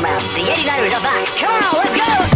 gentlemen, the Yeti Riders are back. Come on, let's go!